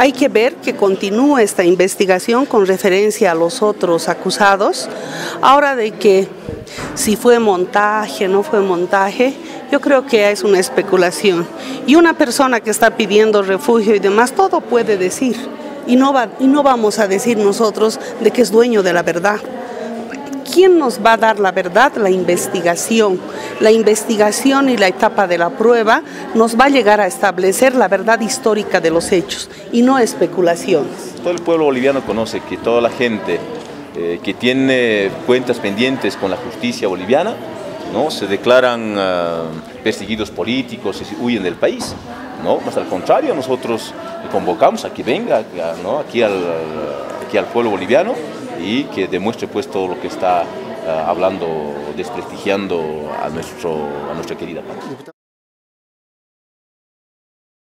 hay que ver que continúe esta investigación con referencia a los otros acusados. Ahora de que si fue montaje, no fue montaje, yo creo que es una especulación. Y una persona que está pidiendo refugio y demás, todo puede decir. Y no, va, y no vamos a decir nosotros de que es dueño de la verdad. ¿Quién nos va a dar la verdad? La investigación. La investigación y la etapa de la prueba nos va a llegar a establecer la verdad histórica de los hechos y no especulaciones. Todo el pueblo boliviano conoce que toda la gente eh, que tiene cuentas pendientes con la justicia boliviana ¿no? se declaran uh, perseguidos políticos y huyen del país. ¿no? Más al contrario, nosotros convocamos a que venga ¿no? aquí, al, aquí al pueblo boliviano y que demuestre pues todo lo que está uh, hablando, desprestigiando a, nuestro, a nuestra querida patria.